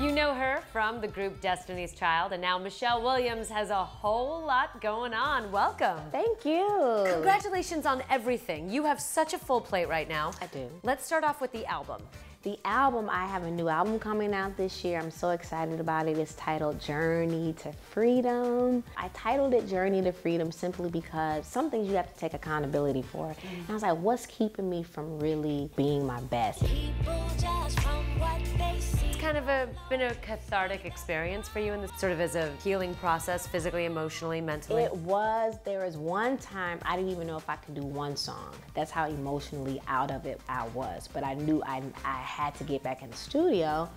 You know her from the group Destiny's Child, and now Michelle Williams has a whole lot going on. Welcome. Thank you. Congratulations on everything. You have such a full plate right now. I do. Let's start off with the album. The album, I have a new album coming out this year. I'm so excited about it. It's titled Journey to Freedom. I titled it Journey to Freedom simply because some things you have to take accountability for. And I was like, what's keeping me from really being my best? It's kind of a, been a cathartic experience for you in this sort of as a healing process, physically, emotionally, mentally. It was. There was one time I didn't even know if I could do one song. That's how emotionally out of it I was. But I knew I, I had to get back in the studio.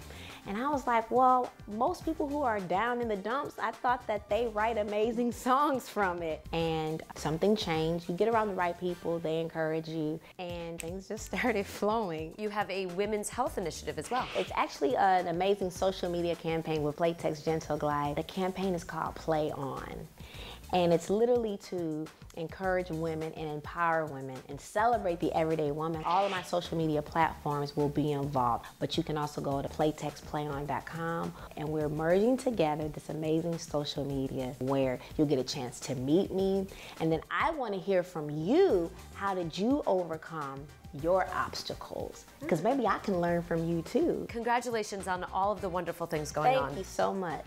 And I was like, well, most people who are down in the dumps, I thought that they write amazing songs from it. And something changed. You get around the right people, they encourage you, and things just started flowing. You have a women's health initiative as well. It's actually an amazing social media campaign with Playtex Gentle Glide. The campaign is called Play On. And it's literally to encourage women and empower women and celebrate the everyday woman. All of my social media platforms will be involved, but you can also go to playtexplayon.com and we're merging together this amazing social media where you'll get a chance to meet me. And then I want to hear from you how did you overcome your obstacles? Mm. Because maybe I can learn from you too. Congratulations on all of the wonderful things going Thank on. Thank you so much.